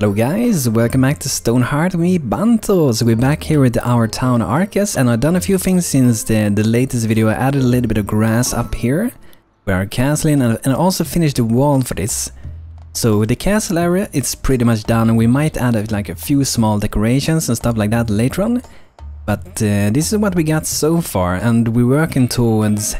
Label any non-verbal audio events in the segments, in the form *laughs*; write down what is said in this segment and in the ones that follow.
Hello guys, welcome back to Stonehearth with me, Banto. So we're back here with our town Arkas and I've done a few things since the, the latest video. I added a little bit of grass up here where our castle in and, and I also finished the wall for this. So the castle area, it's pretty much done and we might add a, like a few small decorations and stuff like that later on. But uh, this is what we got so far and we're working towards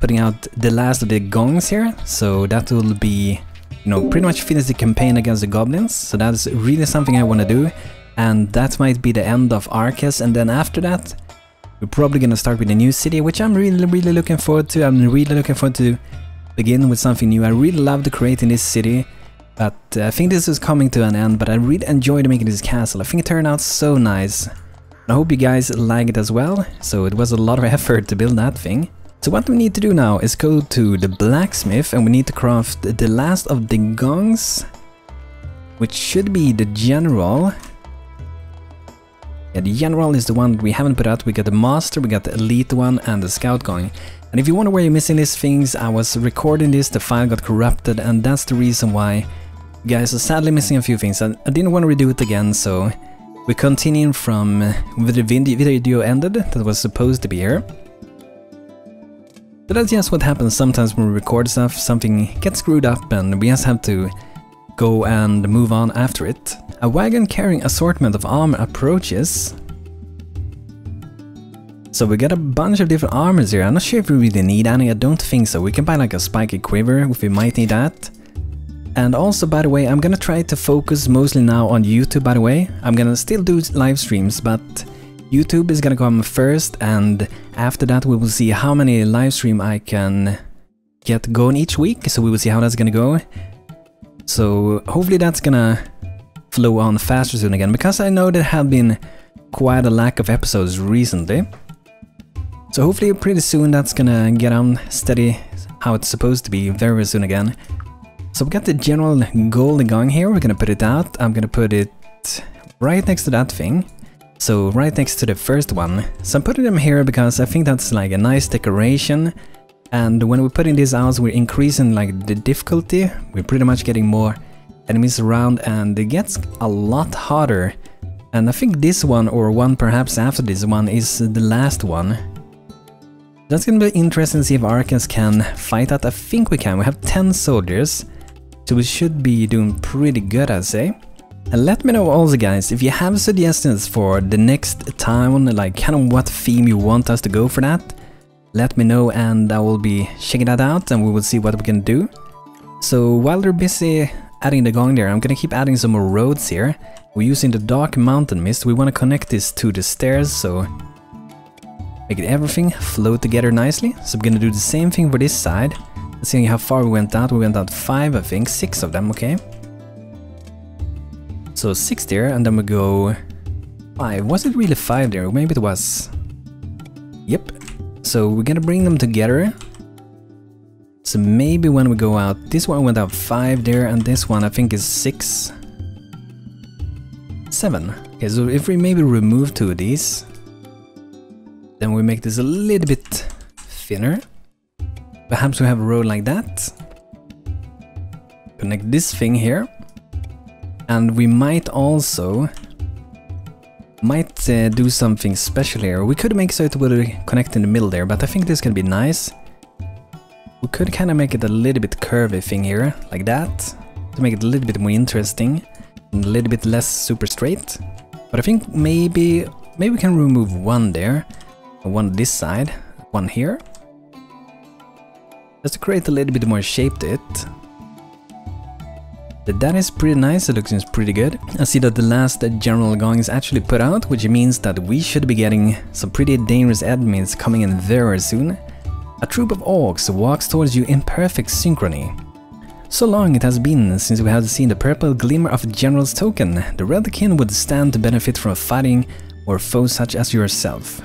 putting out the last of the gongs here. So that will be you know, pretty much finish the campaign against the goblins, so that's really something I want to do, and that might be the end of Arkas, and then after that, we're probably gonna start with a new city, which I'm really, really looking forward to. I'm really looking forward to begin with something new. I really love to create this city, but I think this is coming to an end, but I really enjoyed making this castle. I think it turned out so nice. I hope you guys like it as well, so it was a lot of *laughs* effort to build that thing. So what we need to do now is go to the blacksmith and we need to craft the last of the gongs, which should be the general. Yeah, the general is the one we haven't put out. We got the master, we got the elite one and the scout gong. And if you wonder where you're missing these things, I was recording this, the file got corrupted and that's the reason why you guys are sadly missing a few things. I, I didn't want to redo it again, so we're continuing from where the video ended that was supposed to be here. So that's just what happens sometimes when we record stuff, something gets screwed up and we just have to go and move on after it. A wagon carrying assortment of armor approaches. So we got a bunch of different armors here, I'm not sure if we really need any, I don't think so. We can buy like a spiky quiver if we might need that. And also, by the way, I'm gonna try to focus mostly now on YouTube, by the way. I'm gonna still do live streams, but YouTube is gonna come first and after that we will see how many live stream I can get going each week, so we will see how that's gonna go. So hopefully that's gonna flow on faster soon again, because I know there have been quite a lack of episodes recently. So hopefully pretty soon that's gonna get on steady how it's supposed to be very soon again. So we got the general gold gong here, we're gonna put it out, I'm gonna put it right next to that thing. So right next to the first one. So I'm putting them here because I think that's like a nice decoration. And when we're putting these out, we're increasing like the difficulty. We're pretty much getting more enemies around and it gets a lot harder. And I think this one or one perhaps after this one is the last one. That's gonna be interesting to see if Arcans can fight that. I think we can. We have 10 soldiers. So we should be doing pretty good I'd say. And let me know also guys, if you have suggestions for the next town, like kind of what theme you want us to go for that, let me know and I will be checking that out and we will see what we can do. So while they're busy adding the gong there, I'm gonna keep adding some more roads here. We're using the dark mountain mist, we want to connect this to the stairs, so make it everything flow together nicely. So we're gonna do the same thing for this side. Let's how far we went out, we went out five I think, six of them, okay. So 6 there, and then we go 5. Was it really 5 there? Maybe it was. Yep. So we're gonna bring them together. So maybe when we go out, this one went out 5 there, and this one I think is 6. 7. Okay, so if we maybe remove two of these, then we make this a little bit thinner. Perhaps we have a road like that. Connect this thing here. And we might also might uh, do something special here. We could make so it will connect in the middle there, but I think this can be nice. We could kind of make it a little bit curvy thing here, like that, to make it a little bit more interesting and a little bit less super straight. But I think maybe maybe we can remove one there, one this side, one here. Just to create a little bit more shape to it. That is pretty nice, it looks pretty good. I see that the last General Gong is actually put out, which means that we should be getting some pretty dangerous enemies coming in very soon. A troop of orcs walks towards you in perfect synchrony. So long it has been since we have seen the purple glimmer of General's token, the Redkin would stand to benefit from fighting or foes such as yourself.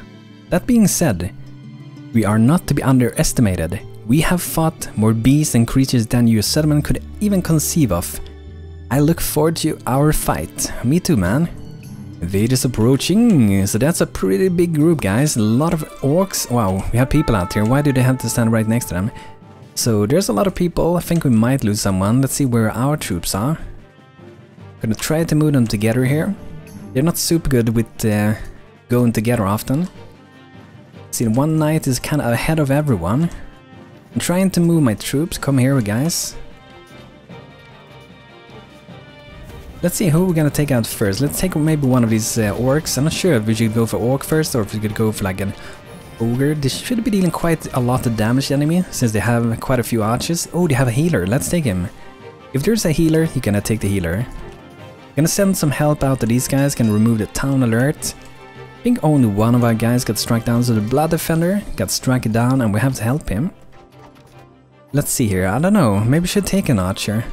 That being said, we are not to be underestimated. We have fought more beasts and creatures than your settlement could even conceive of, I look forward to our fight. Me too, man. Vade is approaching, so that's a pretty big group, guys. A lot of orcs. Wow, we have people out here. Why do they have to stand right next to them? So there's a lot of people. I think we might lose someone. Let's see where our troops are. Gonna try to move them together here. They're not super good with uh, going together often. See, one knight is kind of ahead of everyone. I'm trying to move my troops. Come here, guys. Let's see who we're gonna take out first. Let's take maybe one of these uh, orcs. I'm not sure if we should go for orc first or if we could go for like an ogre. This should be dealing quite a lot of damage to the enemy since they have quite a few archers. Oh, they have a healer. Let's take him. If there's a healer, you gonna take the healer. Gonna send some help out to these guys, can remove the town alert. I think only one of our guys got struck down, so the blood defender got struck down and we have to help him. Let's see here, I don't know, maybe we should take an archer.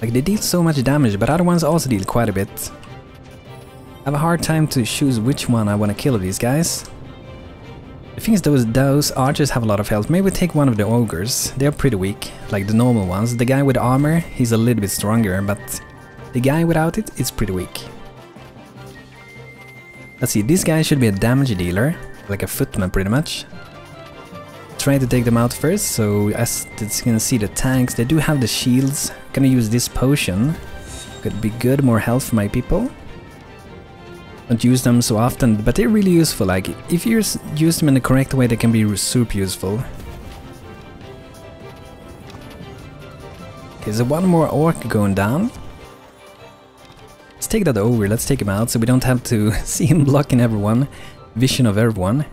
Like, they deal so much damage, but other ones also deal quite a bit. I have a hard time to choose which one I want to kill of these guys. The thing is those, those archers have a lot of health. Maybe take one of the ogres. They're pretty weak, like the normal ones. The guy with armor, he's a little bit stronger, but the guy without it is pretty weak. Let's see, this guy should be a damage dealer, like a footman pretty much. Trying to take them out first, so as you can see the tanks, they do have the shields. Gonna use this potion. Could be good, more health for my people. Don't use them so often, but they're really useful, like, if you use them in the correct way, they can be super useful. Okay, so one more orc going down. Let's take that over, let's take him out so we don't have to *laughs* see him blocking everyone, vision of everyone.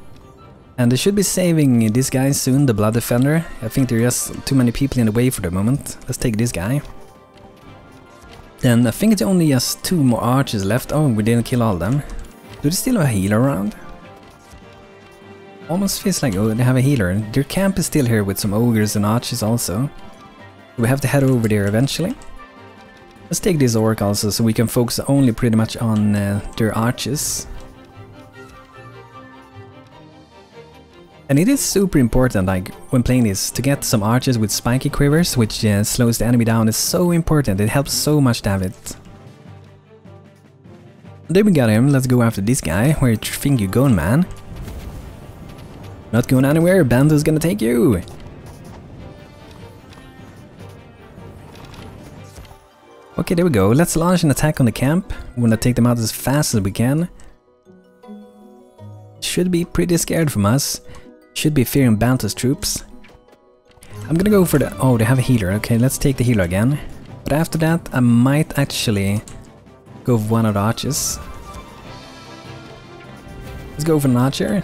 And they should be saving this guy soon, the Blood Defender. I think there are just too many people in the way for the moment. Let's take this guy. Then I think it's only just two more archers left. Oh, we didn't kill all of them. Do they still have a healer around? Almost feels like oh, they have a healer. Their camp is still here with some ogres and archers also. We have to head over there eventually. Let's take this orc also so we can focus only pretty much on uh, their arches. And it is super important, like, when playing this, to get some archers with spiky quivers, which uh, slows the enemy down, is so important, it helps so much to have it. There we got him, let's go after this guy, where you think you're going, man? Not going anywhere, Banto's gonna take you! Okay, there we go, let's launch an attack on the camp, we wanna take them out as fast as we can. Should be pretty scared from us. Should be fearing Banto's troops. I'm gonna go for the... Oh, they have a healer. Okay, let's take the healer again. But after that, I might actually go for one of the archers. Let's go for an archer.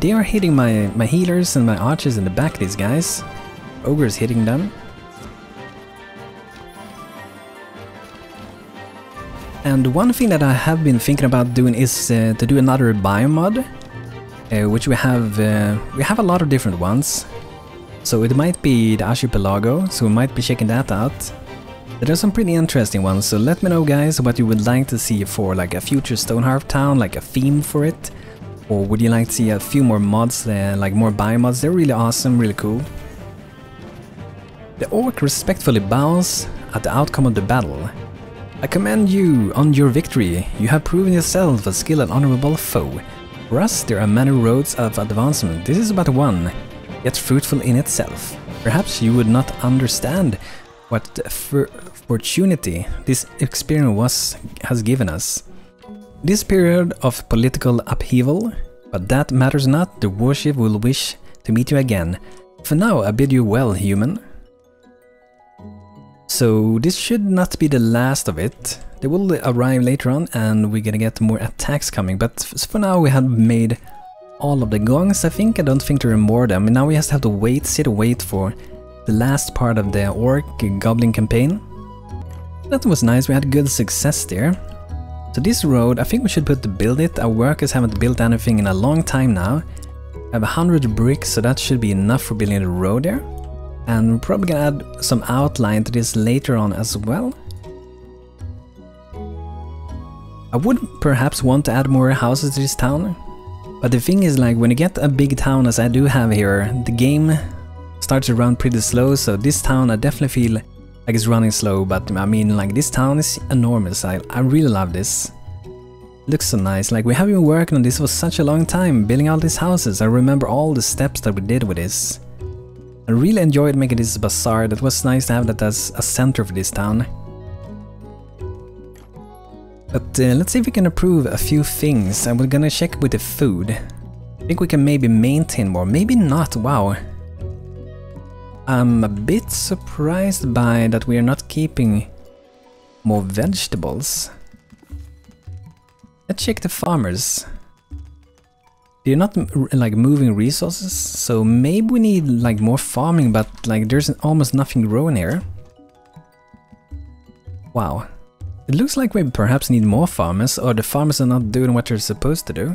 They are hitting my, my healers and my archers in the back, these guys. Ogre's hitting them. And one thing that I have been thinking about doing is uh, to do another biomod, uh, which we have uh, we have a lot of different ones. So it might be the archipelago, so we might be checking that out. There are some pretty interesting ones, so let me know guys what you would like to see for like a future Stonehearth town, like a theme for it. Or would you like to see a few more mods, uh, like more biomods? They're really awesome, really cool. The orc respectfully bows at the outcome of the battle. I commend you on your victory. You have proven yourself a skilled and honorable foe. For us, there are many roads of advancement. This is but one, yet fruitful in itself. Perhaps you would not understand what fortunity this experience was, has given us. This period of political upheaval, but that matters not, the warchief will wish to meet you again. For now, I bid you well, human. So this should not be the last of it. They will arrive later on and we're gonna get more attacks coming, but for now we have made all of the gongs, I think. I don't think there are more them. Now we just have to wait, sit wait for the last part of the Orc Goblin campaign. That was nice, we had good success there. So this road, I think we should put to build it. Our workers haven't built anything in a long time now. I have 100 bricks, so that should be enough for building the road there. And we're probably gonna add some outline to this later on as well. I would perhaps want to add more houses to this town. But the thing is like when you get a big town as I do have here, the game starts to run pretty slow, so this town I definitely feel like it's running slow, but I mean like this town is enormous, I, I really love this. Looks so nice, like we have been working on this for such a long time, building all these houses, I remember all the steps that we did with this. I really enjoyed making this bazaar, that was nice to have that as a center for this town. But uh, let's see if we can improve a few things, and we're gonna check with the food. I think we can maybe maintain more, maybe not, wow. I'm a bit surprised by that we are not keeping more vegetables. Let's check the farmers. They're not like moving resources, so maybe we need like more farming, but like there's almost nothing growing here. Wow. It looks like we perhaps need more farmers, or the farmers are not doing what they're supposed to do.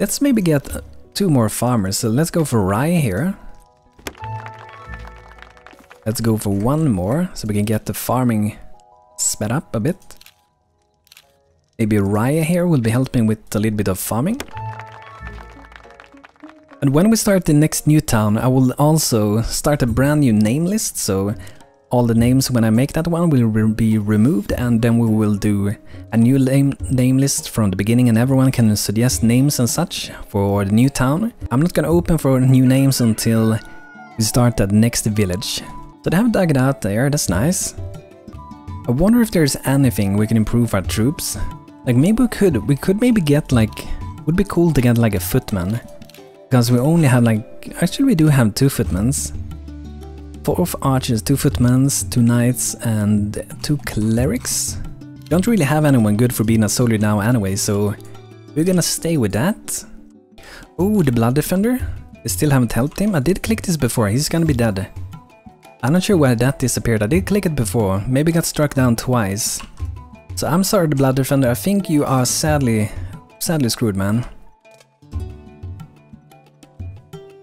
Let's maybe get uh, two more farmers, so let's go for rye here. Let's go for one more, so we can get the farming sped up a bit. Maybe Raya here will be helping with a little bit of farming. And when we start the next new town, I will also start a brand new name list, so all the names when I make that one will re be removed and then we will do a new name, name list from the beginning and everyone can suggest names and such for the new town. I'm not gonna open for new names until we start that next village. So they have dug it out there, that's nice. I wonder if there's anything we can improve our troops. Like maybe we could, we could maybe get like, would be cool to get like a footman. Because we only have like, actually we do have two footmans. Four archers, two footmans, two knights and two clerics. Don't really have anyone good for being a soldier now anyway, so we're gonna stay with that. Oh, the blood defender. Still haven't helped him. I did click this before, he's gonna be dead. I'm not sure why that disappeared, I did click it before, maybe got struck down twice. So I'm sorry the Blood Defender, I think you are sadly, sadly screwed man.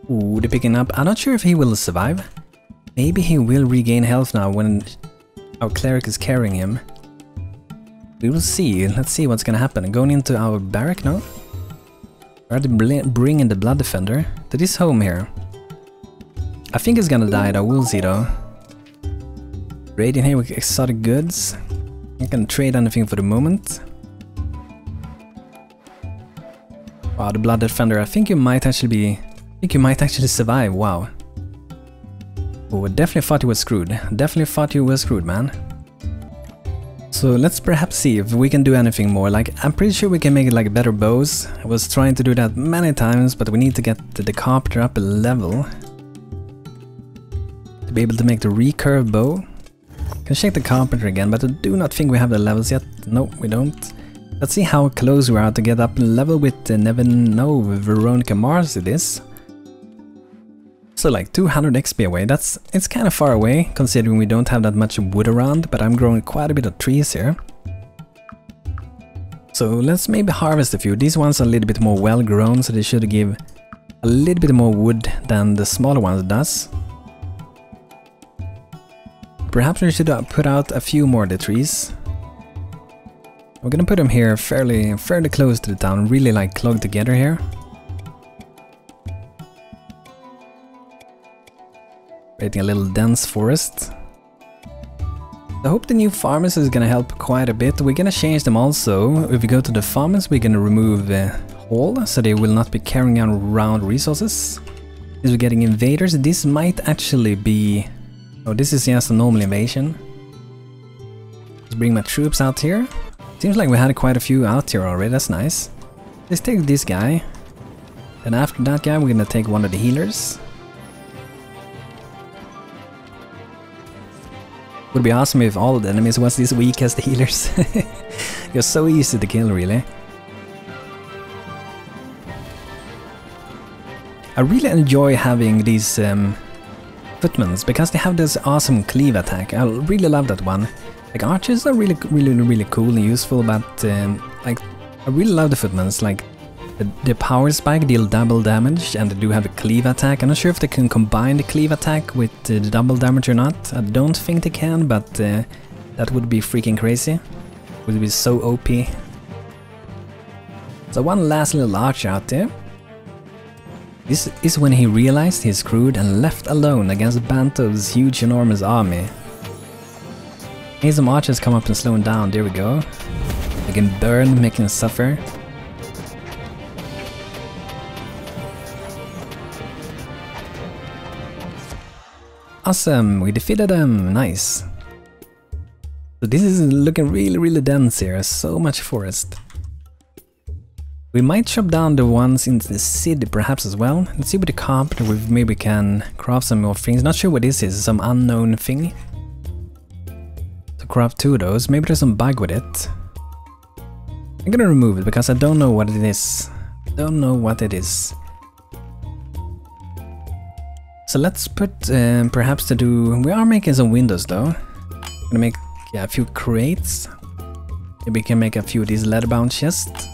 Ooh, they're picking up. I'm not sure if he will survive. Maybe he will regain health now when our cleric is carrying him. We will see. Let's see what's gonna happen. Going into our barrack now. Are they bringing the Blood Defender to this home here? I think he's gonna die though, we'll see though. Raiding here with exotic goods. I can trade anything for the moment. Wow, the Blood Defender, I think you might actually be... I think you might actually survive, wow. Oh, definitely thought you were screwed. Definitely thought you were screwed, man. So let's perhaps see if we can do anything more. Like, I'm pretty sure we can make it like better bows. I was trying to do that many times, but we need to get the, the up a level. To be able to make the recurve bow. Can check the carpenter again, but I do not think we have the levels yet. No, we don't. Let's see how close we are to get up level with uh, never know Veronica Mars it is. So like 200 XP away, that's it's kind of far away considering we don't have that much wood around, but I'm growing quite a bit of trees here. So let's maybe harvest a few. These ones are a little bit more well grown, so they should give a little bit more wood than the smaller ones does. Perhaps we should uh, put out a few more of the trees. We're gonna put them here fairly fairly close to the town, really like clogged together here. Creating a little dense forest. I hope the new farmers is gonna help quite a bit. We're gonna change them also. If we go to the farmers, we're gonna remove the hall, so they will not be carrying around resources. Is we're getting invaders, this might actually be Oh, this is just a normal invasion. Let's bring my troops out here. Seems like we had quite a few out here already, that's nice. Let's take this guy. And after that guy, we're gonna take one of the healers. Would be awesome if all the enemies was this weak as the healers. *laughs* You're so easy to kill, really. I really enjoy having these um, footmans because they have this awesome cleave attack. I really love that one. Like archers are really, really, really cool and useful, but um, like I really love the footmans. Like the, the, power spike deal double damage and they do have a cleave attack. I'm not sure if they can combine the cleave attack with uh, the double damage or not. I don't think they can, but uh, that would be freaking crazy. It would be so OP. So one last little archer out there. This is when he realized he's screwed and left alone against Banto's huge enormous army. Need some archers come up and slow him down, there we go. I can burn, making him suffer. Awesome, we defeated them, nice. So this is looking really, really dense here, so much forest. We might chop down the ones in the city perhaps as well. Let's see with the carpenter we maybe can craft some more things. Not sure what this is, some unknown thing. To craft two of those, maybe there's some bug with it. I'm gonna remove it because I don't know what it is. Don't know what it is. So let's put um, perhaps to do... We are making some windows though. Gonna make yeah, a few crates. Maybe we can make a few of these leather bound chests.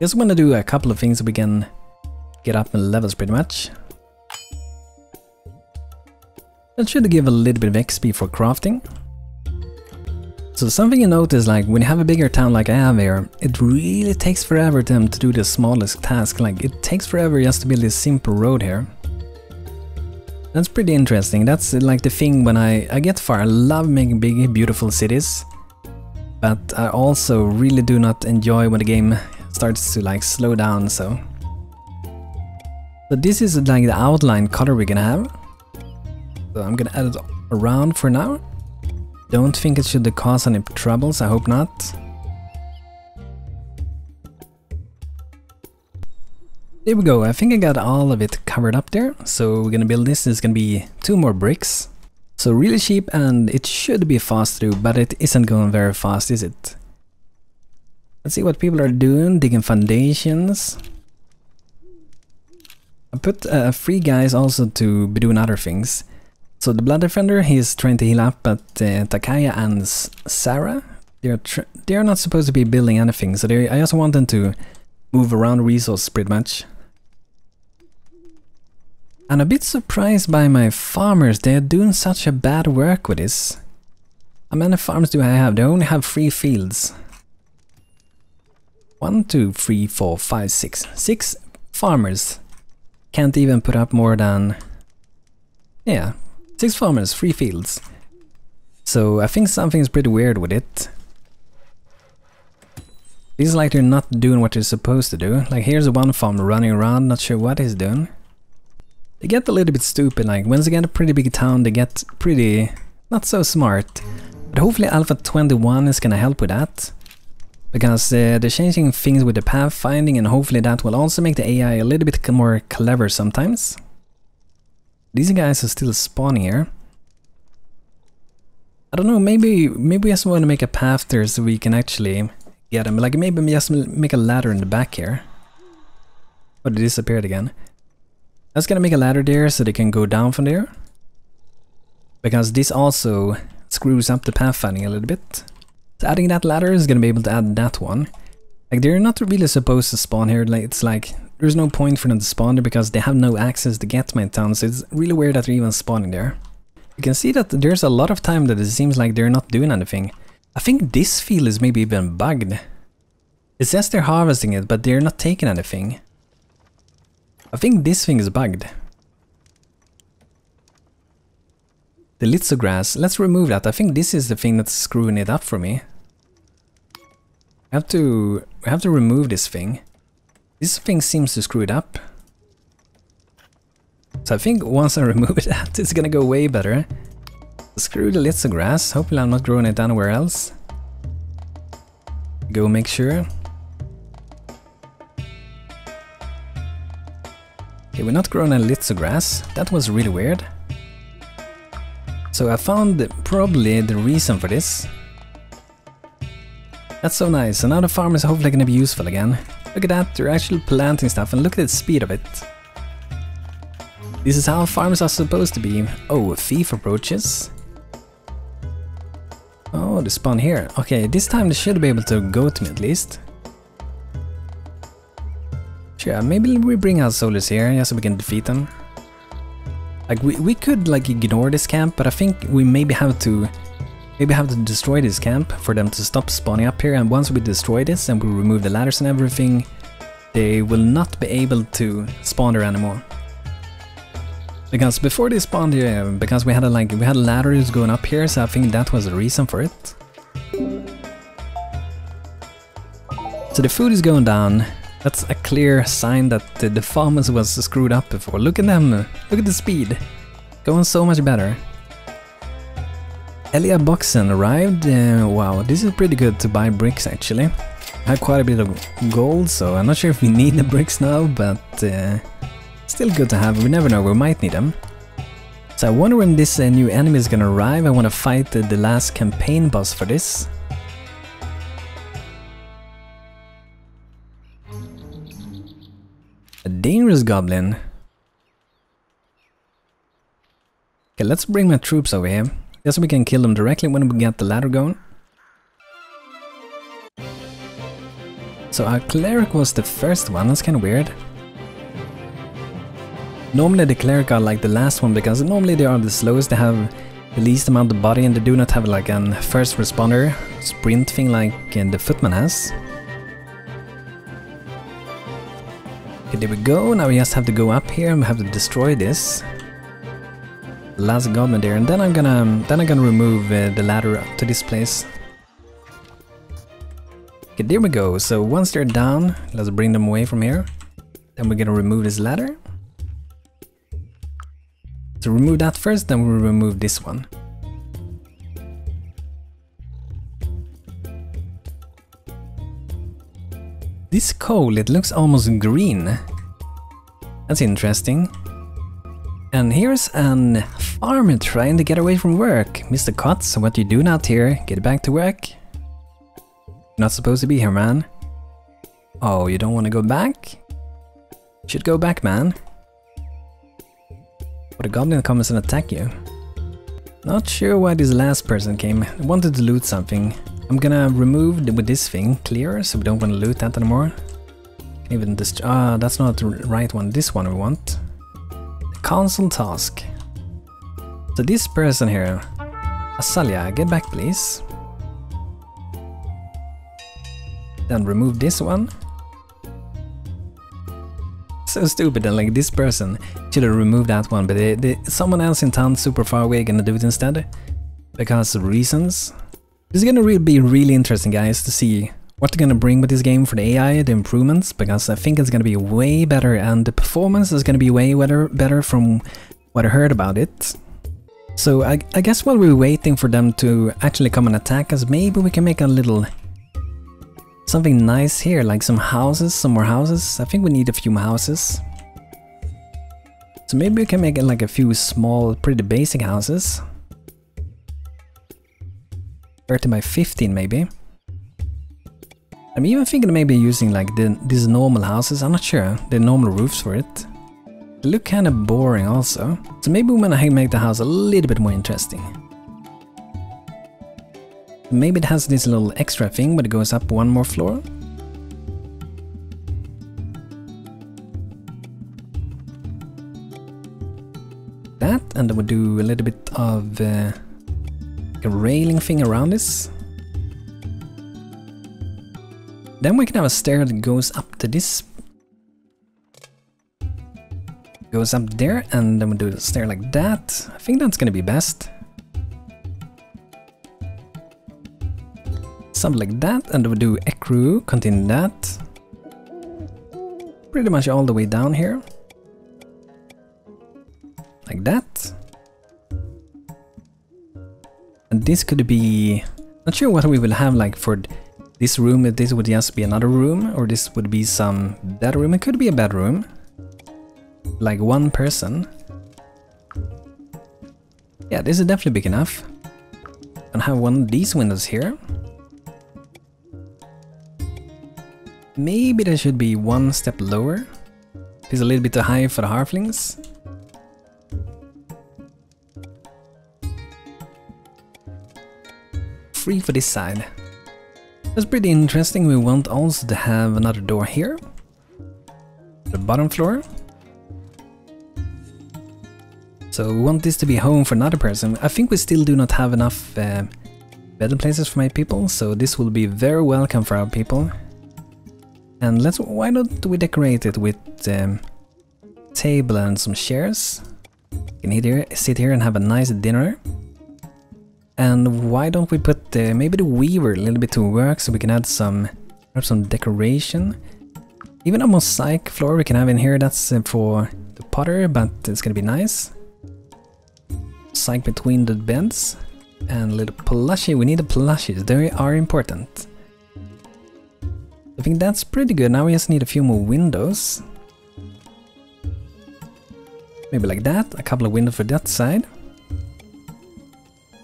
Just want to do a couple of things so we can get up in levels pretty much. That should give a little bit of XP for crafting. So something you notice, like when you have a bigger town like I have here, it really takes forever to them to do the smallest task, like it takes forever just to build this simple road here. That's pretty interesting, that's like the thing when I, I get far, I love making big beautiful cities. But I also really do not enjoy when the game starts to like slow down so. So this is like the outline color we're gonna have. So I'm gonna add it around for now. Don't think it should cause any troubles, I hope not. There we go, I think I got all of it covered up there. So we're gonna build this, it's gonna be two more bricks. So really cheap and it should be fast through, but it isn't going very fast, is it? Let's see what people are doing, digging foundations. I put uh, three guys also to be doing other things. So the Blood Defender, he's trying to heal up, but uh, Takaya and Sarah, they're they're not supposed to be building anything, so I just want them to move around resources pretty much. I'm a bit surprised by my farmers, they're doing such a bad work with this. How many farms do I have? They only have three fields. One, two, three, four, five, six. Six farmers can't even put up more than... Yeah, six farmers, three fields. So I think something's pretty weird with it. Feels like they're not doing what they're supposed to do. Like here's one farm running around, not sure what he's doing. They get a little bit stupid, like once they get a pretty big town they get pretty... not so smart. But hopefully Alpha 21 is gonna help with that because uh, they're changing things with the pathfinding and hopefully that will also make the AI a little bit more clever sometimes. These guys are still spawning here. I don't know, maybe maybe I just want to make a path there so we can actually get them. Like maybe we just make a ladder in the back here. But it disappeared again. I was gonna make a ladder there so they can go down from there. Because this also screws up the pathfinding a little bit. So adding that ladder is gonna be able to add that one. Like they're not really supposed to spawn here, like it's like there's no point for them to spawn there because they have no access to get my town, so it's really weird that they're even spawning there. You can see that there's a lot of time that it seems like they're not doing anything. I think this field is maybe even bugged. It says they're harvesting it, but they're not taking anything. I think this thing is bugged. The lithograph, let's remove that. I think this is the thing that's screwing it up for me. I have to, I have to remove this thing. This thing seems to screw it up. So I think once I *laughs* remove that, it's gonna go way better. Screw the lithograph. Hopefully I'm not growing it anywhere else. Go make sure. Okay, we're not growing a lithograph. That was really weird. So I found probably the reason for this. That's so nice, so now the farm is hopefully gonna be useful again. Look at that, they're actually planting stuff and look at the speed of it. This is how farms are supposed to be. Oh, a thief approaches. Oh, they spawn here. Okay, this time they should be able to go to me at least. Sure, maybe we bring our soldiers here, just so we can defeat them. Like we, we could like ignore this camp, but I think we maybe have to maybe have to destroy this camp for them to stop spawning up here and once we destroy this and we remove the ladders and everything, they will not be able to spawn there anymore. Because before they spawned here, because we had a like we had ladders going up here, so I think that was the reason for it. So the food is going down, that's a clear sign that the, the farmers was screwed up before. Look at them, look at the speed. Going so much better. Elia Boxen arrived. Uh, wow, this is pretty good to buy bricks actually. I have quite a bit of gold, so I'm not sure if we need the bricks now, but uh, still good to have. We never know, we might need them. So I wonder when this uh, new enemy is gonna arrive. I want to fight the, the last campaign boss for this. A dangerous goblin. Okay, let's bring my troops over here. So we can kill them directly when we get the ladder going. So our cleric was the first one, that's kinda weird. Normally the cleric are like the last one because normally they are the slowest, they have the least amount of body and they do not have like a first responder sprint thing like the footman has. Okay, there we go. Now we just have to go up here and we have to destroy this. Last goblin there, and then I'm gonna then I'm gonna remove uh, the ladder up to this place. Okay, there we go. So once they're down, let's bring them away from here. Then we're gonna remove this ladder. So remove that first, then we'll remove this one. This coal, it looks almost green. That's interesting. And here's an farmer trying to get away from work. Mr. Kotz, what you doing out here? Get back to work? Not supposed to be here, man. Oh, you don't want to go back? Should go back, man. But a goblin comes and attack you. Not sure why this last person came. Wanted to loot something. I'm gonna remove the, with this thing, clear, so we don't want to loot that anymore. Even this, ah, that's not the right one, this one we want. Console task. So this person here, Asalia, get back please. Then remove this one. So stupid and like this person should have removed that one, but they, they, someone else in town super far away gonna do it instead. Because of reasons. This is gonna be really interesting guys to see what they're gonna bring with this game for the AI, the improvements, because I think it's gonna be way better and the performance is gonna be way better, better from what I heard about it. So I, I guess while we're waiting for them to actually come and attack us, maybe we can make a little something nice here, like some houses, some more houses. I think we need a few houses. So maybe we can make like a few small, pretty basic houses. 30 by 15 maybe. I'm even thinking maybe using like the, these normal houses, I'm not sure, the normal roofs for it. They look kind of boring also. So maybe we wanna make the house a little bit more interesting. Maybe it has this little extra thing but it goes up one more floor. That and then we'll do a little bit of uh, a railing thing around this. Then we can have a stair that goes up to this. Goes up there and then we'll do a stair like that. I think that's gonna be best. Something like that and we'll do Ecru, continue that. Pretty much all the way down here. This could be... Not sure what we will have like for this room, if this would just be another room, or this would be some bedroom. It could be a bedroom. Like one person. Yeah, this is definitely big enough. And have one of these windows here. Maybe there should be one step lower. It's a little bit too high for the halflings. Free for this side. That's pretty interesting. We want also to have another door here. The bottom floor. So we want this to be home for another person. I think we still do not have enough uh, better places for my people, so this will be very welcome for our people. And let's, why don't we decorate it with um, table and some chairs? You can here, sit here and have a nice dinner. And why don't we put uh, maybe the weaver a little bit to work so we can add some some decoration. Even a mosaic floor we can have in here, that's uh, for the potter, but it's gonna be nice. Psych between the beds. And a little plushie. We need the plushie. They are important. I think that's pretty good. Now we just need a few more windows. Maybe like that. A couple of windows for that side.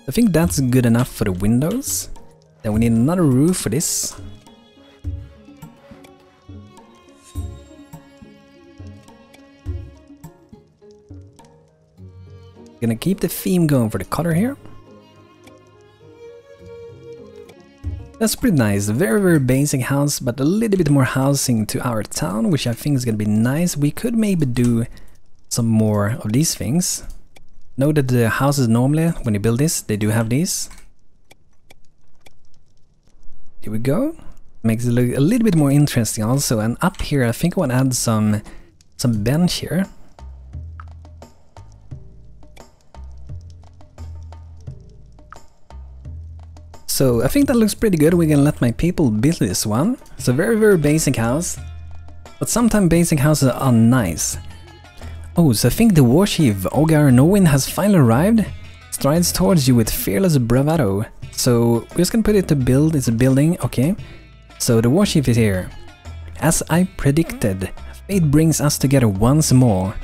I think that's good enough for the windows. Then we need another roof for this. Gonna keep the theme going for the color here. That's pretty nice, very very basic house, but a little bit more housing to our town, which I think is gonna be nice. We could maybe do some more of these things. Know that the houses normally, when you build this, they do have these. Here we go. Makes it look a little bit more interesting also, and up here I think I want to add some, some bench here. So I think that looks pretty good. We're gonna let my people build this one. It's a very, very basic house. But sometimes basic houses are nice. Oh, so I think the warchief Ogar Nowin has finally arrived. Strides towards you with fearless bravado. So we're just gonna put it to build. It's a building, okay. So the warchief is here. As I predicted, fate brings us together once more.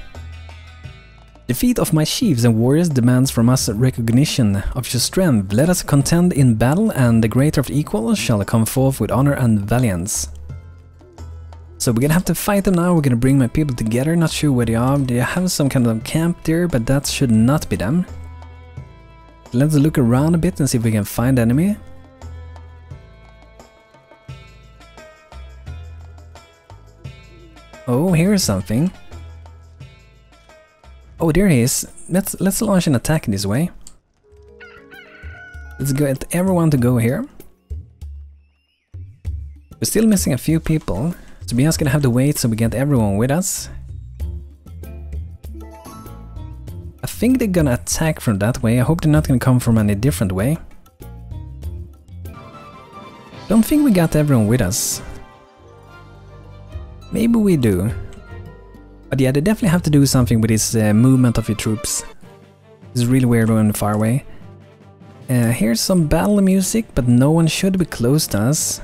Defeat of my chiefs and warriors demands from us recognition of your strength. Let us contend in battle, and the greater of equals shall come forth with honor and valiance. So we're gonna have to fight them now, we're gonna bring my people together, not sure where they are. They have some kind of camp there, but that should not be them. Let's look around a bit and see if we can find enemy. Oh, here's something. Oh, there he is. Let's let's launch an attack this way. Let's get everyone to go here. We're still missing a few people, just gonna have to wait so we get everyone with us. I think they're gonna attack from that way. I hope they're not gonna come from any different way. Don't think we got everyone with us. Maybe we do. But yeah, they definitely have to do something with this uh, movement of your troops. It's really weird when far away. Uh, here's some battle music, but no one should be close to us.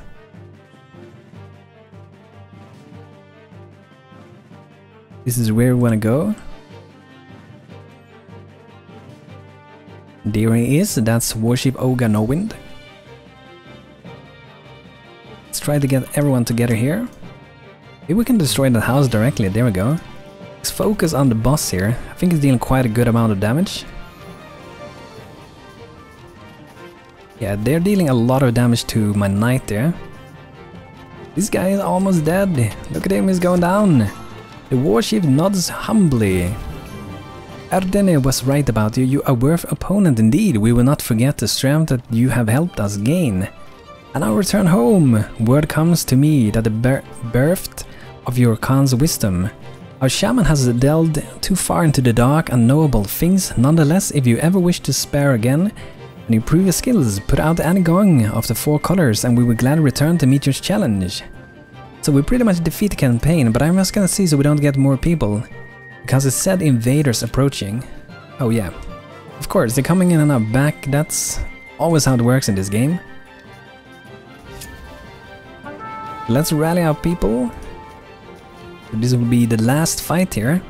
This is where we wanna go. There he is, that's Warchief Oga No Wind. Let's try to get everyone together here. Maybe we can destroy that house directly, there we go. Let's focus on the boss here. I think he's dealing quite a good amount of damage. Yeah, they're dealing a lot of damage to my knight there. This guy is almost dead. Look at him, he's going down. The warchief nods humbly. Erdene was right about you. You are worth opponent indeed. We will not forget the strength that you have helped us gain. And our return home. Word comes to me that the birth of your Khan's wisdom our shaman has delved too far into the dark, unknowable things. Nonetheless, if you ever wish to spare again and improve your skills, put out any gong of the four colors and we will gladly return to meet your challenge. So we pretty much defeat the campaign, but I'm just gonna see so we don't get more people. Because it said invaders approaching. Oh yeah. Of course, they're coming in and out back, that's always how it works in this game. Let's rally our people this will be the last fight here.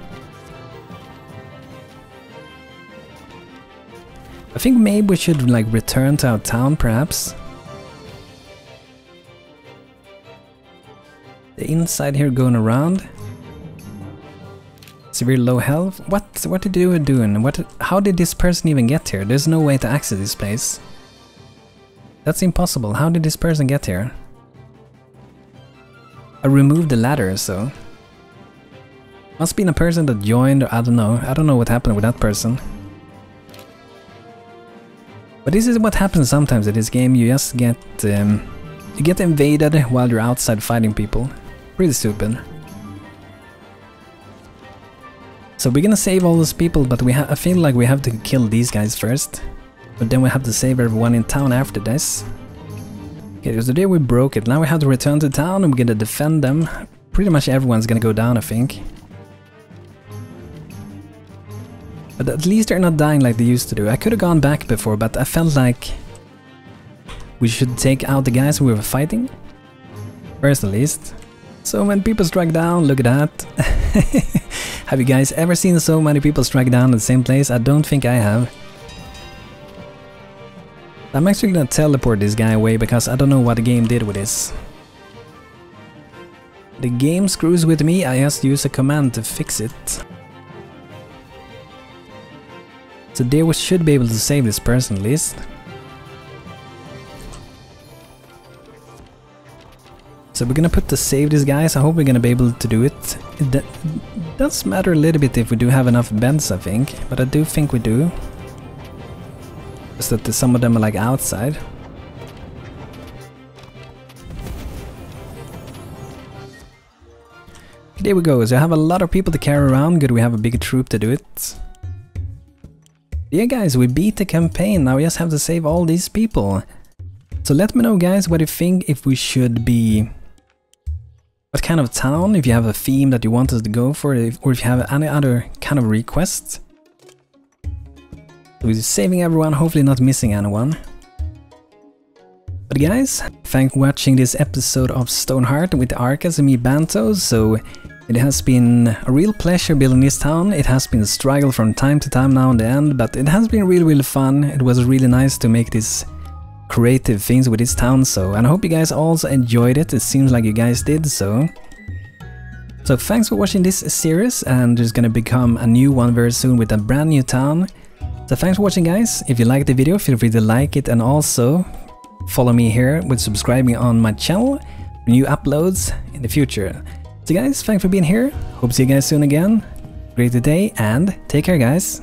I think maybe we should like return to our town perhaps. The inside here going around. Severe low health. What what did you doing? What how did this person even get here? There's no way to access this place. That's impossible. How did this person get here? I removed the ladder, so must been a person that joined, I don't know. I don't know what happened with that person. But this is what happens sometimes in this game, you just get... Um, you get invaded while you're outside fighting people. Pretty stupid. So we're gonna save all those people, but we I feel like we have to kill these guys first. But then we have to save everyone in town after this. Okay, so there we broke it. Now we have to return to town and we're gonna defend them. Pretty much everyone's gonna go down, I think. But at least they're not dying like they used to do. I could have gone back before, but I felt like we should take out the guys we were fighting. First at least. So many people strike down, look at that. *laughs* have you guys ever seen so many people strike down at the same place? I don't think I have. I'm actually gonna teleport this guy away because I don't know what the game did with this. The game screws with me, I just use a command to fix it. So we should be able to save this person at least. So we're gonna put the save these guys, I hope we're gonna be able to do it. It does matter a little bit if we do have enough bends, I think, but I do think we do. Just that some of them are like outside. There we go, so I have a lot of people to carry around, good we have a big troop to do it. Yeah guys, we beat the campaign, now we just have to save all these people. So let me know guys what you think if we should be... What kind of town, if you have a theme that you want us to go for, if, or if you have any other kind of requests. We're saving everyone, hopefully not missing anyone. But guys, thanks for watching this episode of Stonehearth with Arkas and me Banto, so it has been a real pleasure building this town, it has been a struggle from time to time now and then, but it has been really really fun, it was really nice to make these creative things with this town, so and I hope you guys also enjoyed it, it seems like you guys did, so... So thanks for watching this series, and there's gonna become a new one very soon with a brand new town. So thanks for watching guys, if you liked the video feel free to like it and also follow me here with subscribing on my channel for new uploads in the future. So guys, thanks for being here, hope to see you guys soon again, great day and take care guys!